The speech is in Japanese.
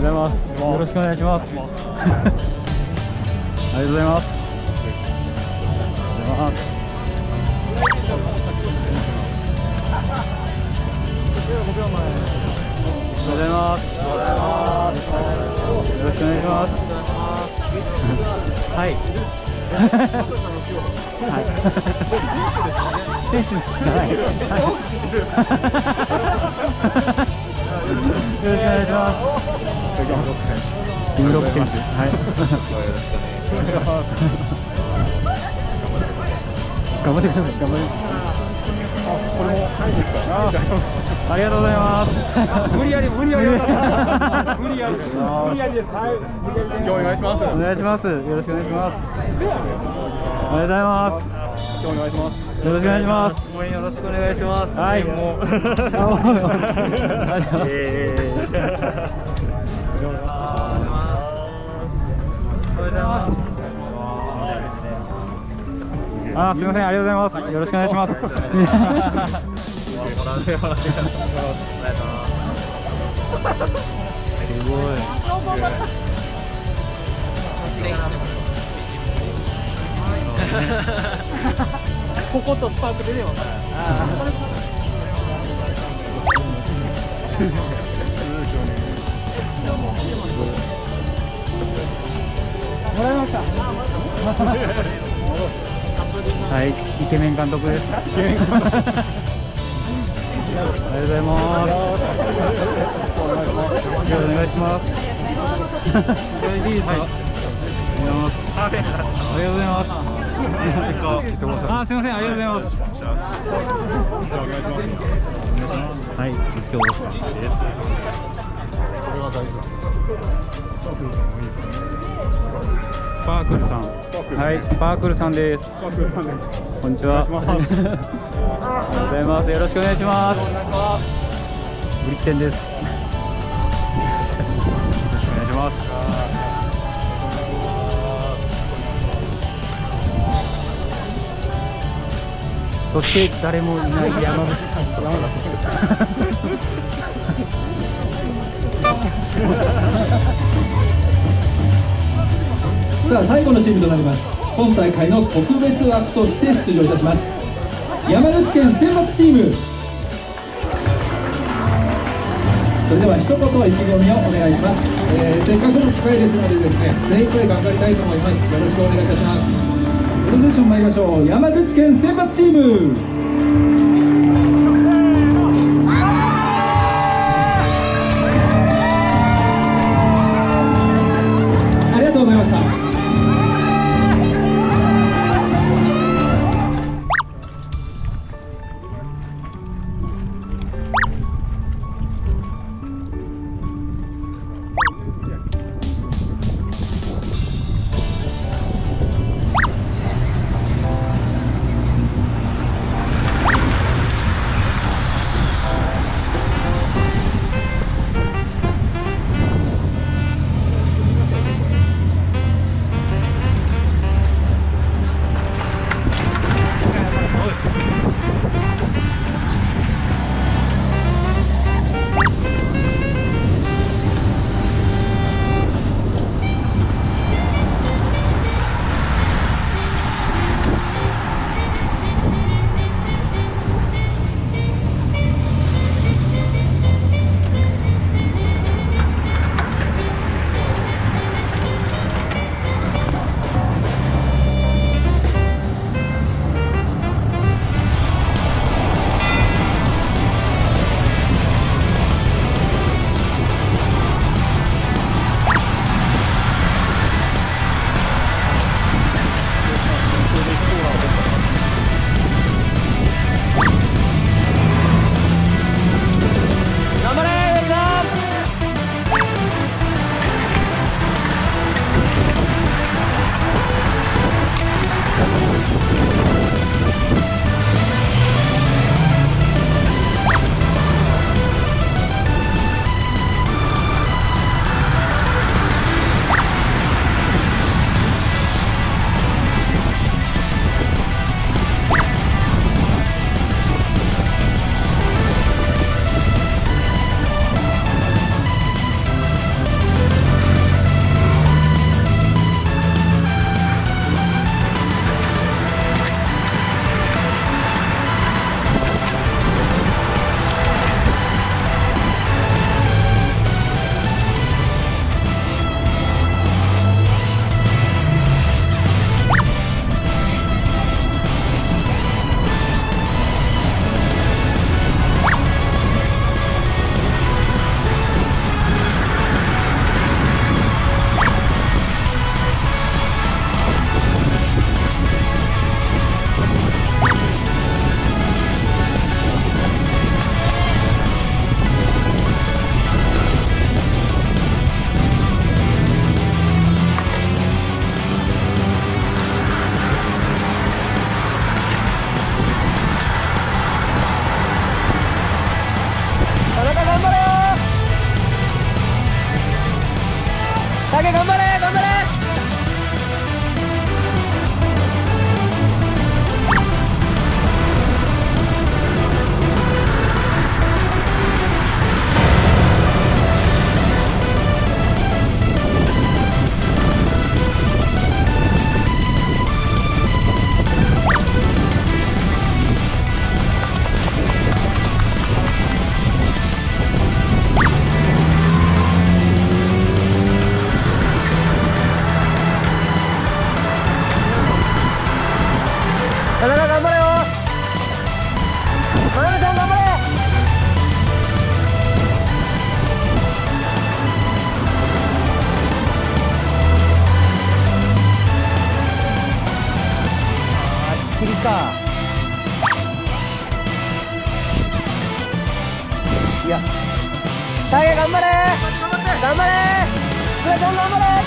ございますよろしくお願いします ありがとうございますありがとうございはいます。よろしくお願いします。はい。はい。選手。はい。よろしくお願いします。キムロック選手。はい。よろしくお願いします頑張ってください。頑張ってください。あ。これもないですか。ありがとうございます。無理やり無理やり無理やり無理やりですはい今日お願いしますお願いします。よろしくお願いします。おはようございます。今日お願いしますよろしくお願いします。応援よろしくお願いしますはい。もうあもうありがとうございますえおはようございます。あ、すみません、ありがとうございます。よろしくお願いします。すごい。こことスパーク出ればも はい、イケメン監督です。ありがとうございます。お願いします。いいですか。ありがとうございます。あ、すみません、ありがとうございます。はい、今日スパークルさん。はい、スパークルさんです。こんにちは。ありがとうございます。よろしくお願いします。ブリッテンです。よろしくお願いします。そして誰もいない山口さん。さあ最後のチームとなります。今大会の特別枠として出場いたします。山口県選抜チーム。それでは一言意気込みをお願いします、えーせっかくの機会ですのでですね精一杯頑張りたいと思います。よろしくお願いいたします。プロセッション参りましょう。山口県選抜チーム頑張れ！かいやタイヤ頑張れ。頑張れ。頑張れ。頑張れ。